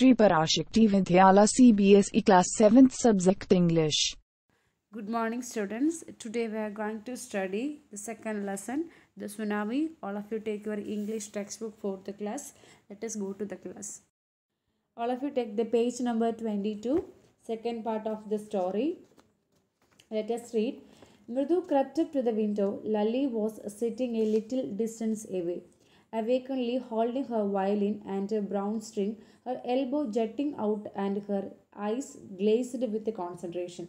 Sri Parasakthi Vidyalaya CBSE Class 7th Subject English. Good morning, students. Today we are going to study the second lesson, the tsunami. All of you take your English textbook for the class. Let us go to the class. All of you take the page number 22, second part of the story. Let us read. Mridu crept up to the window. Lalli was sitting a little distance away, vacantly holding her violin and a brown string, her elbow jutting out and her eyes glazed with concentration.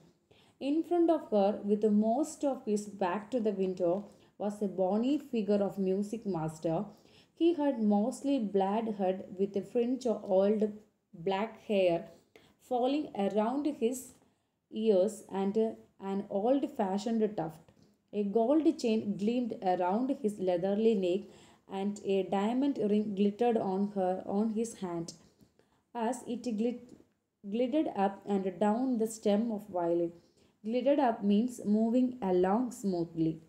In front of her, with most of his back to the window, was a bony figure of music master. He had mostly black head with a fringe of old black hair falling around his ears and an old fashioned tuft. A gold chain gleamed around his leathery neck and a diamond ring glittered on her on his hand as it glit- glided up and down the stem of violin. Glided up means moving along smoothly.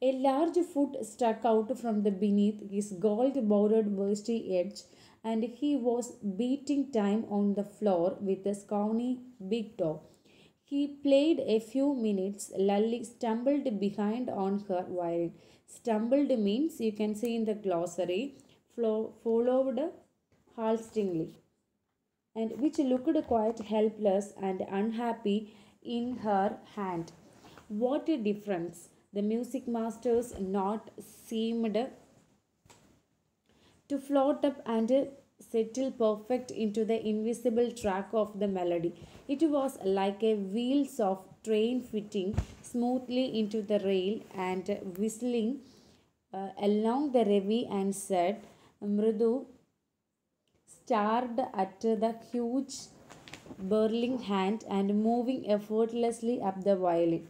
A large foot stuck out from the beneath his gold bordered worsted edge, and he was beating time on the floor with a scrawny big toe. He played a few minutes. Lalli stumbled behind on her violin. Stumbled means you can see in the glossary, flo- followed haltingly, and which looked quite helpless and unhappy in her hand. What a difference! The music master's note seemed to float up and settle perfect into the invisible track of the melody. It was like a wheels of train fitting smoothly into the rail and whistling uh, along the levee and said, Mridu stared at the huge burling hand and moving effortlessly up the violin.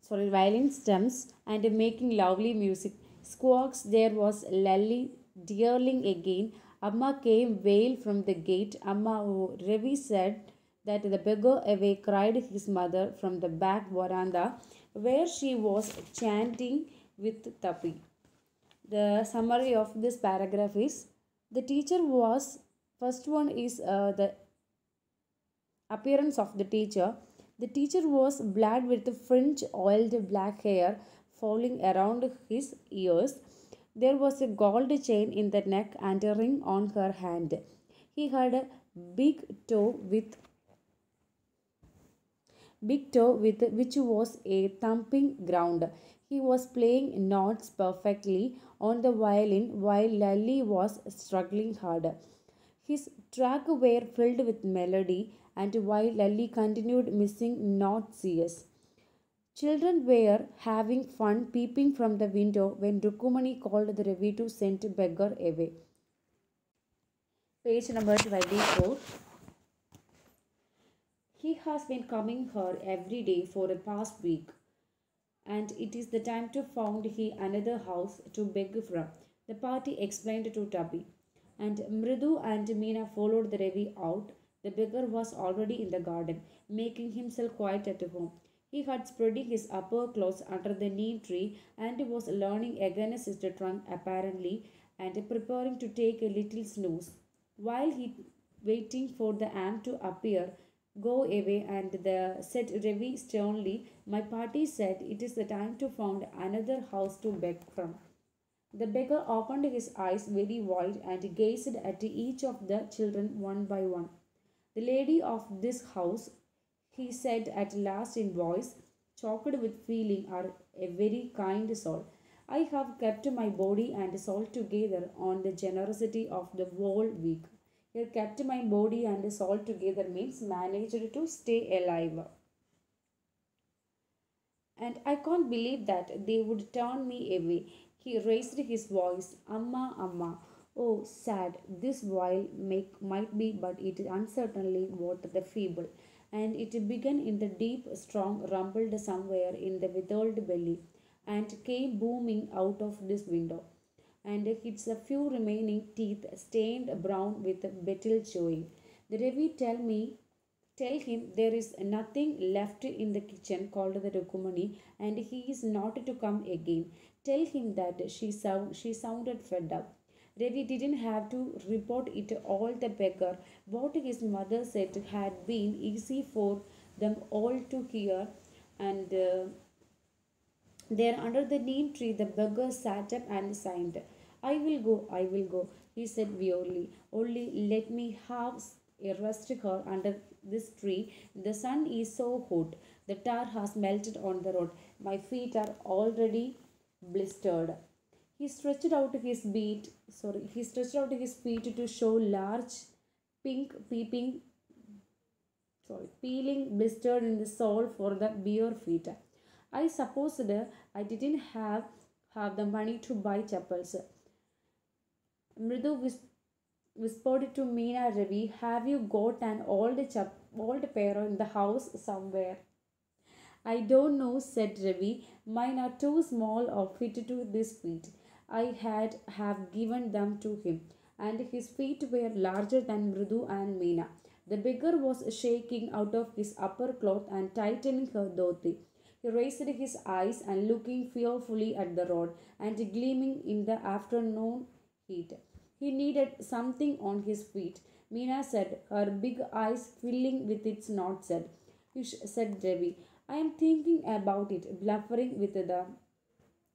Sorry, violin stems and making lovely music. Squawks, there was Lalli dearling again. Amma came wail from the gate. Amma, oh, Ravi said that the beggar away cried his mother from the back veranda where she was chanting with Tapi. The summary of this paragraph is the teacher was first one is uh, the appearance of the teacher. The teacher was black with fringe oiled black hair falling around his ears. There was a gold chain in the neck and a ring on her hand. He had a big toe with big toe with which was a thumping ground. He was playing notes perfectly on the violin while Lalli was struggling hard. His track were filled with melody, and while Lalli continued missing notes yes. Children were having fun peeping from the window when Rukumani called the Ravi to send beggar away. Page number 24. He has been coming here every day for the past week, and it is the time to found he another house to beg from. The party explained to Tubby, and Mridu and Meena followed the Ravi out. The beggar was already in the garden, making himself quite at home. He had spreading his upper clothes under the neem tree and was leaning against his trunk apparently and preparing to take a little snooze. While he waiting for the ant to appear, go away and the said Ravi sternly, My party said it is the time to found another house to beg from. The beggar opened his eyes very wide and gazed at each of the children one by one. The lady of this house, he said at last in voice, choked with feeling, are a very kind soul. I have kept my body and soul together on the generosity of the whole week. Here, kept my body and soul together means managed to stay alive. And I can't believe that they would turn me away. He raised his voice, Amma, Amma. Oh, sad, this while make, might be, but it uncertainly what the feeble. And it began in the deep, strong, rumbled somewhere in the withered belly, and came booming out of this window. And hits a few remaining teeth stained brown with betel chewing. The Ravi tell me Tell him there is nothing left in the kitchen called the Rukumani and he is not to come again. Tell him that she, sound, she sounded fed up. Ravi didn't have to report it all the beggar. What his mother said had been easy for them all to hear, and uh, there under the neem tree the beggar sat up and signed. I will go, I will go, he said wearily. Only let me have a rest here under this tree. The sun is so hot. The tar has melted on the road. My feet are already blistered. He stretched out his beat, sorry, he stretched out his feet to show large pink peeping sorry, peeling blistered in the sole for the bare feet. I supposed I didn't have have the money to buy chappals. Mridu whis- whispered to Meena Ravi, Have you got an old chap old pair in the house somewhere? I don't know, said Ravi. Mine are too small or fit to this feet. I had have given them to him, and his feet were larger than Mridu and Meena. The beggar was shaking out of his upper cloth and tightening her dhoti. He raised his eyes and looking fearfully at the road and gleaming in the afternoon heat. He needed something on his feet. Meena said, her big eyes filling with its knot said, "Hush," said Ravi. I am thinking about it, bluffering with the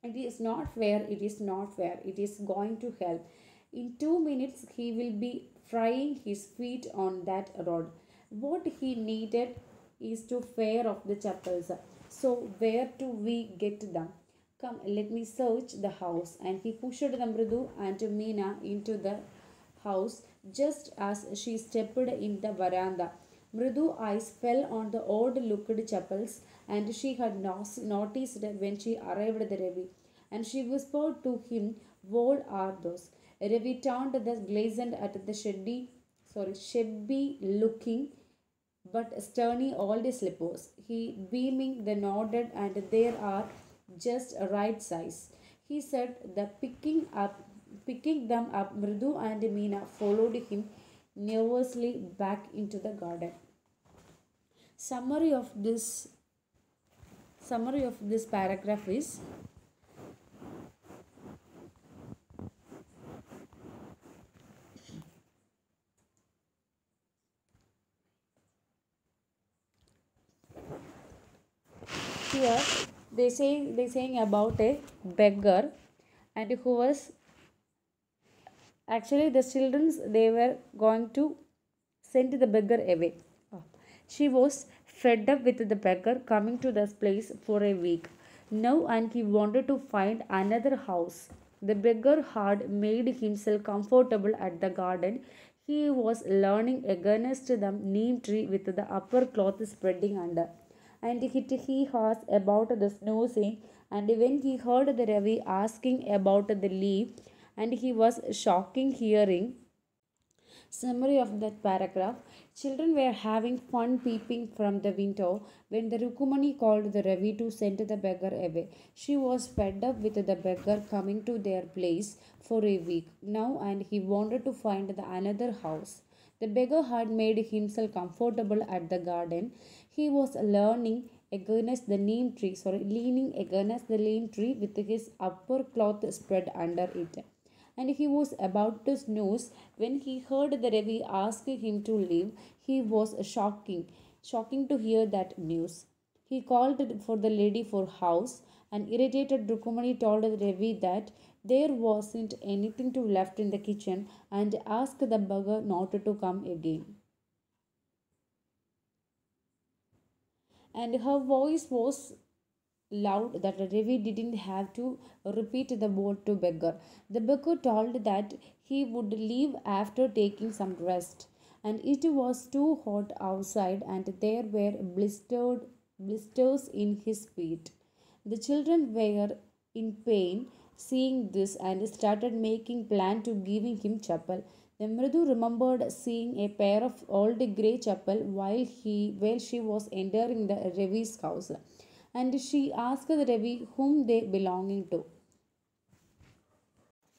it is not fair, it is not fair, it is going to help. In two minutes, he will be frying his feet on that rod. What he needed is to fare of the chappals. So, where do we get them? Come, let me search the house. And he pushed the Mridu and Meena into the house just as she stepped in the veranda. Mridu eyes fell on the odd looked chappals and she had noticed when she arrived at the. And she whispered to him, What are those? Ravi turned the glazed at the shabby, sorry, shabby looking but sternly old slippers. He beaming the nodded and there are just right size. He said the picking up picking them up Mridu and Meena followed him nervously back into the garden. Summary of this summary of this paragraph is here they say they saying about a beggar and who was actually the children they were going to send the beggar away. She was fed up with the beggar coming to this place for a week. Now and he wanted to find another house. The beggar had made himself comfortable at the garden. He was learning against the neem tree with the upper cloth spreading under and hit he was about the snoozing and when he heard the Ravi asking about the leaf and he was shocking hearing summary of that paragraph children were having fun peeping from the window when the rukumani called the ravi to send the beggar away. She was fed up with the beggar coming to their place for a week now and he wanted to find the another house. The beggar had made himself comfortable at the garden he was learning against the neem tree sorry leaning against the neem tree with his upper cloth spread under it and he was about to snooze when he heard the Ravi ask him to leave. He was shocking, shocking to hear that news. He called for the lady for house, and irritated Rukumani told the Ravi that there wasn't anything to left in the kitchen and asked the beggar not to come again. And her voice was loud that Ravi didn't have to repeat the word to beggar. The beggar told that he would leave after taking some rest, and it was too hot outside, and there were blistered blisters in his feet. The children were in pain seeing this and started making plan to giving him chappal. The Mridu remembered seeing a pair of old grey chappal while he while she was entering the Ravi's house and she asked the Ravi whom they belonging to.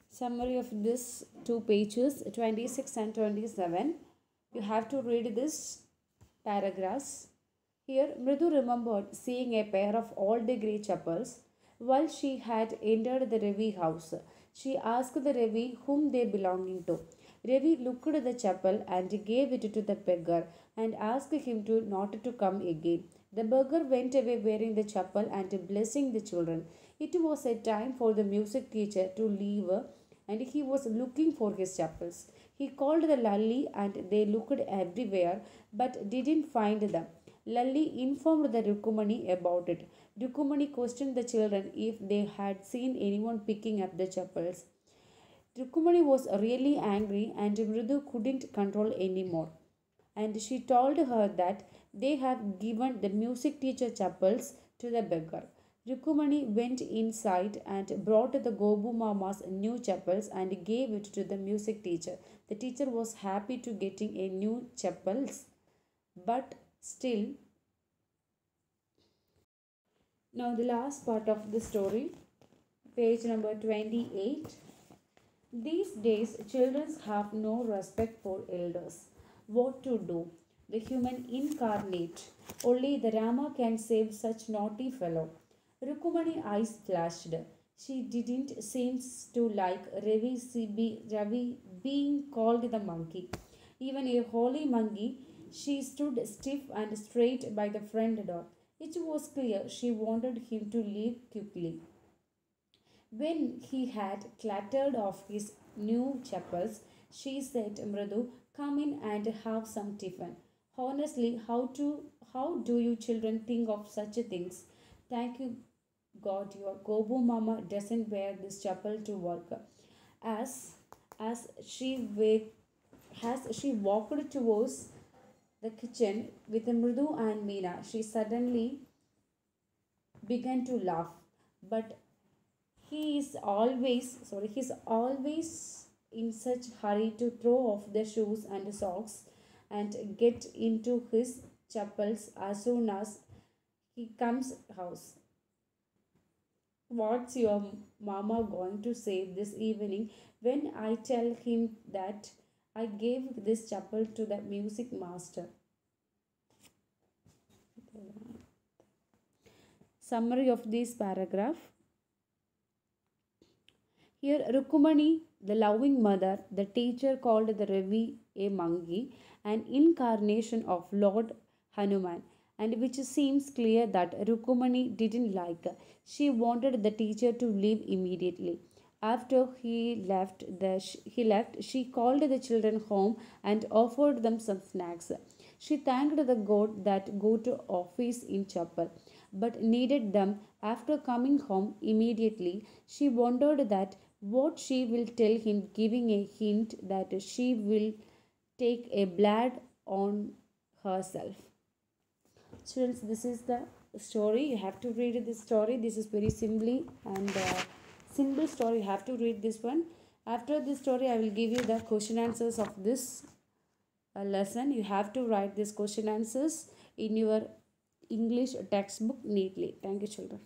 Summary of this two pages 26 and 27. You have to read this paragraphs. Here, Mridu remembered seeing a pair of old grey chappals while she had entered the Ravi house. She asked the Ravi whom they belonging to. Ravi looked at the chappal and gave it to the beggar and asked him to not to come again. The beggar went away wearing the chappal and blessing the children. It was a time for the music teacher to leave and he was looking for his chappals. He called the Lalli and they looked everywhere but didn't find them. Lalli informed the Rukumani about it. Rukumani questioned the children if they had seen anyone picking up the chappals. Rukumani was really angry and Mridu couldn't control anymore. And she told her that they have given the music teacher chappals to the beggar. Rukumani went inside and brought the Gobu Mama's new chappals and gave it to the music teacher. The teacher was happy to getting a new chappals, but still. Now the last part of the story, page number 28. These days, children have no respect for elders. What to do? The human incarnate. Only the Rama can save such naughty fellow. Rukumani eyes flashed. She didn't seem to like Ravi, Ravi being called the monkey. Even a holy monkey, she stood stiff and straight by the front door. It was clear she wanted him to leave quickly. When he had clattered off his new chappals, she said, Mridu, come in and have some tiffin. Honestly, how to how do you children think of such things? Thank you, God, your Gobu Mama doesn't wear this chappal to work. As as she wake, as she walked towards the kitchen with Mridu and Meena, she suddenly began to laugh. But he is always sorry, he's always in such hurry to throw off the shoes and socks and get into his chappals as soon as he comes house. What's your mama going to say this evening when I tell him that I gave this chappal to the music master? Summary of this paragraph. Here, Rukumani, the loving mother, the teacher called the Ravi a monkey, an incarnation of Lord Hanuman, and which seems clear that Rukumani didn't like. She wanted the teacher to leave immediately. After he left, the, he left, she called the children home and offered them some snacks. She thanked the god that go to office in chappal, but needed them after coming home immediately. She wondered that what she will tell him, giving a hint that she will take a blood on herself. Students, this is the story. You have to read this story. This is very simply and uh, simple story. You have to read this one. After this story, I will give you the question answers of this uh, lesson. You have to write these question answers in your English textbook neatly. Thank you, children.